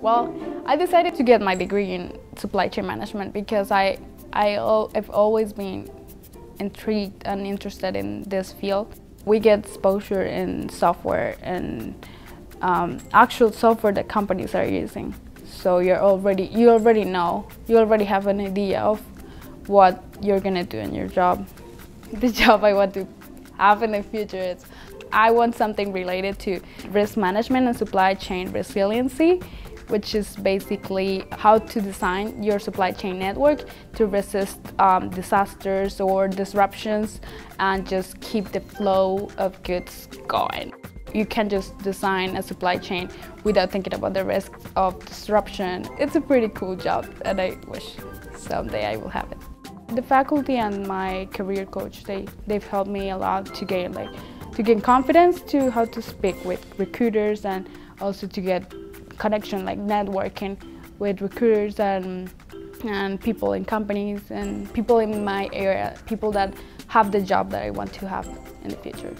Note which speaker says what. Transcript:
Speaker 1: Well, I decided to get my degree in supply chain management because I, I have always been intrigued and interested in this field. We get exposure in software and um, actual software that companies are using. So you're already, you already know, you already have an idea of what you're gonna do in your job. The job I want to have in the future is I want something related to risk management and supply chain resiliency which is basically how to design your supply chain network to resist um, disasters or disruptions and just keep the flow of goods going. You can just design a supply chain without thinking about the risks of disruption. It's a pretty cool job and I wish someday I will have it. The faculty and my career coach, they, they've helped me a lot to gain like to gain confidence to how to speak with recruiters and also to get connection like networking with recruiters and and people in companies and people in my area, people that have the job that I want to have in the future.